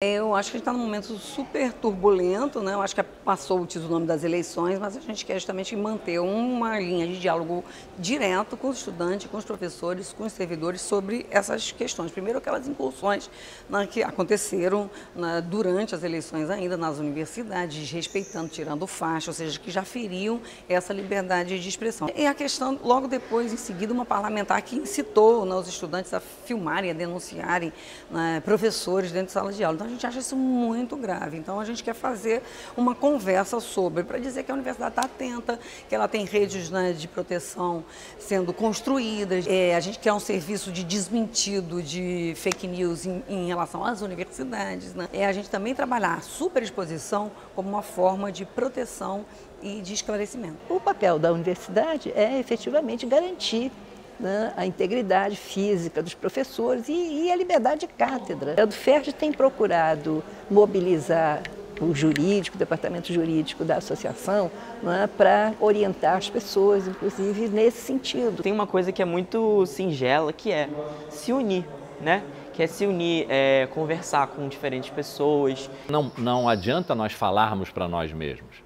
Eu acho que a gente está num momento super turbulento, né? Eu acho que passou o tsunami das eleições, mas a gente quer justamente manter uma linha de diálogo direto com os estudantes, com os professores, com os servidores sobre essas questões. Primeiro, aquelas impulsões né, que aconteceram né, durante as eleições ainda nas universidades, respeitando, tirando faixa, ou seja, que já feriam essa liberdade de expressão. E a questão, logo depois, em seguida, uma parlamentar que incitou né, os estudantes a filmarem, a denunciarem né, professores dentro de sala de aula. Então, a gente acha isso muito grave. Então a gente quer fazer uma conversa sobre, para dizer que a universidade está atenta, que ela tem redes né, de proteção sendo construídas. É, a gente quer um serviço de desmentido de fake news em, em relação às universidades. Né? É a gente também trabalhar a superexposição como uma forma de proteção e de esclarecimento. O papel da universidade é efetivamente garantir né, a integridade física dos professores e, e a liberdade de cátedra. A UFERJ tem procurado mobilizar o jurídico, o departamento jurídico da associação, é, para orientar as pessoas, inclusive nesse sentido. Tem uma coisa que é muito singela, que é se unir, né? Que é se unir, é, conversar com diferentes pessoas. Não, não adianta nós falarmos para nós mesmos.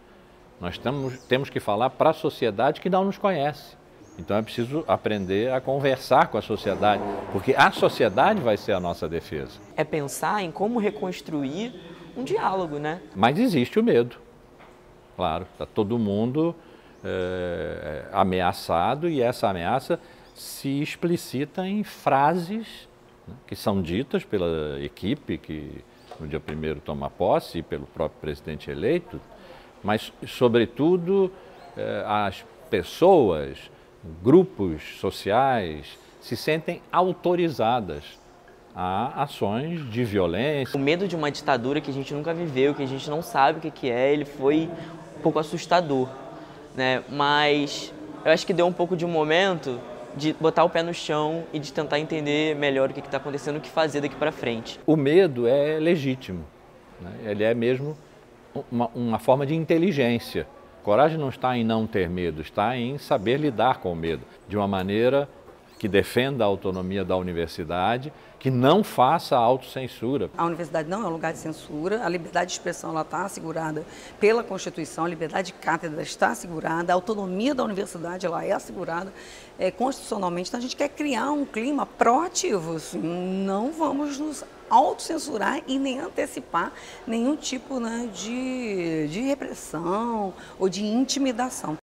Nós temos, temos que falar para a sociedade que não nos conhece. Então é preciso aprender a conversar com a sociedade, porque a sociedade vai ser a nossa defesa. É pensar em como reconstruir um diálogo, né? Mas existe o medo, claro. Está todo mundo é, ameaçado e essa ameaça se explicita em frases né, que são ditas pela equipe que no dia primeiro toma posse e pelo próprio presidente eleito, mas, sobretudo, é, as pessoas grupos sociais se sentem autorizadas a ações de violência. O medo de uma ditadura que a gente nunca viveu, que a gente não sabe o que é, ele foi um pouco assustador, né? Mas eu acho que deu um pouco de um momento de botar o pé no chão e de tentar entender melhor o que está acontecendo, o que fazer daqui para frente. O medo é legítimo, né? ele é mesmo uma, uma forma de inteligência. Coragem não está em não ter medo, está em saber lidar com o medo de uma maneira que defenda a autonomia da universidade, que não faça autocensura. A universidade não é um lugar de censura, a liberdade de expressão está assegurada pela Constituição, a liberdade de cátedra está assegurada, a autonomia da universidade ela é assegurada é, constitucionalmente. Então a gente quer criar um clima proativo, assim, não vamos nos autocensurar e nem antecipar nenhum tipo né, de, de repressão ou de intimidação.